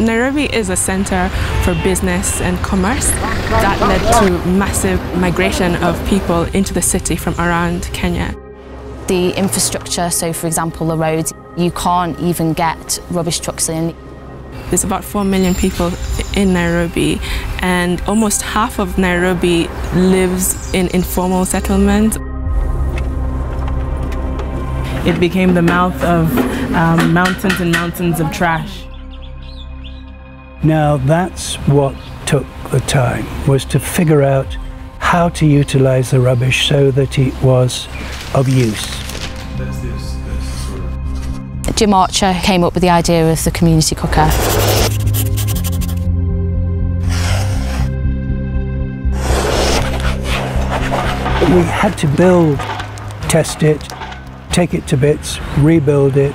Nairobi is a center for business and commerce that led to massive migration of people into the city from around Kenya. The infrastructure, so for example the roads, you can't even get rubbish trucks in. There's about 4 million people in Nairobi and almost half of Nairobi lives in informal settlements. It became the mouth of um, mountains and mountains of trash. Now that's what took the time, was to figure out how to utilize the rubbish so that it was of use. Jim Archer came up with the idea of the community cooker. We had to build, test it, take it to bits, rebuild it,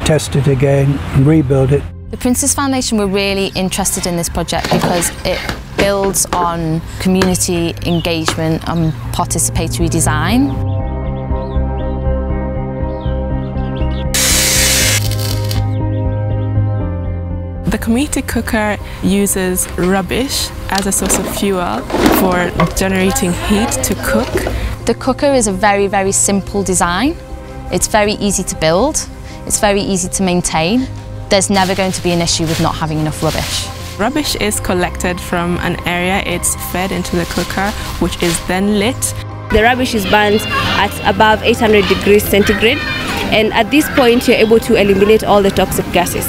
test it again, rebuild it. The Prince's Foundation were really interested in this project because it builds on community engagement and participatory design. The community cooker uses rubbish as a source of fuel for generating heat to cook. The cooker is a very, very simple design. It's very easy to build, it's very easy to maintain. There's never going to be an issue with not having enough rubbish. Rubbish is collected from an area, it's fed into the cooker, which is then lit. The rubbish is burned at above 800 degrees centigrade, and at this point, you're able to eliminate all the toxic gases.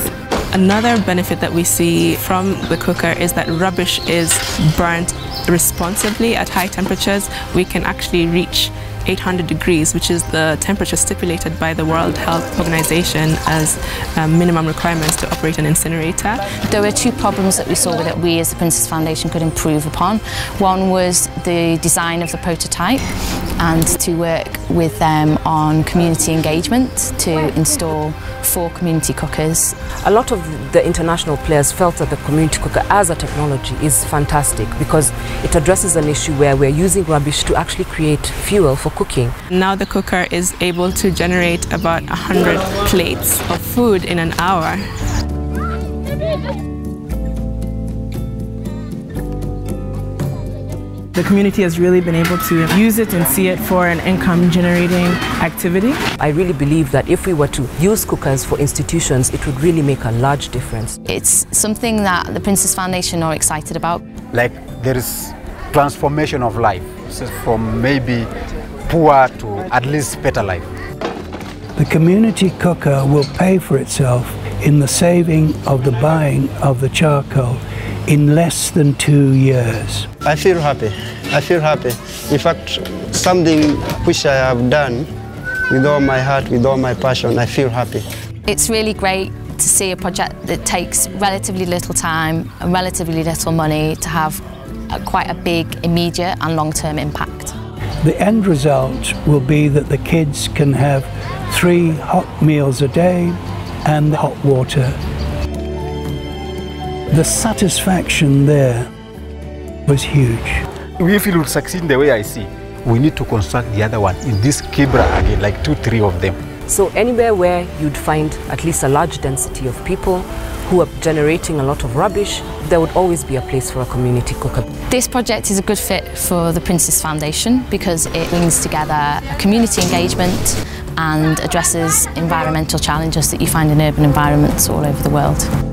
Another benefit that we see from the cooker is that rubbish is burnt responsibly at high temperatures. We can actually reach 800 degrees, which is the temperature stipulated by the World Health Organization as um, minimum requirements to operate an incinerator. There were two problems that we saw that we as the Prince's Foundation could improve upon. One was the design of the prototype and to work with them on community engagement to install four community cookers. A lot of the international players felt that the community cooker as a technology is fantastic because it addresses an issue where we're using rubbish to actually create fuel for cooking. Now the cooker is able to generate about 100 plates of food in an hour. The community has really been able to use it and see it for an income generating activity. I really believe that if we were to use cookers for institutions, it would really make a large difference. It's something that the Prince's Foundation are excited about. Like there is transformation of life from maybe poor to at least better life. The community cooker will pay for itself in the saving of the buying of the charcoal in less than two years. I feel happy. I feel happy. In fact, something which I have done with all my heart, with all my passion, I feel happy. It's really great to see a project that takes relatively little time and relatively little money to have a, quite a big immediate and long-term impact. The end result will be that the kids can have three hot meals a day and hot water the satisfaction there was huge. If it will succeed the way I see, we need to construct the other one in this Kibra again, like two, three of them. So anywhere where you'd find at least a large density of people who are generating a lot of rubbish, there would always be a place for a community cooker. This project is a good fit for the Prince's Foundation because it brings together community engagement and addresses environmental challenges that you find in urban environments all over the world.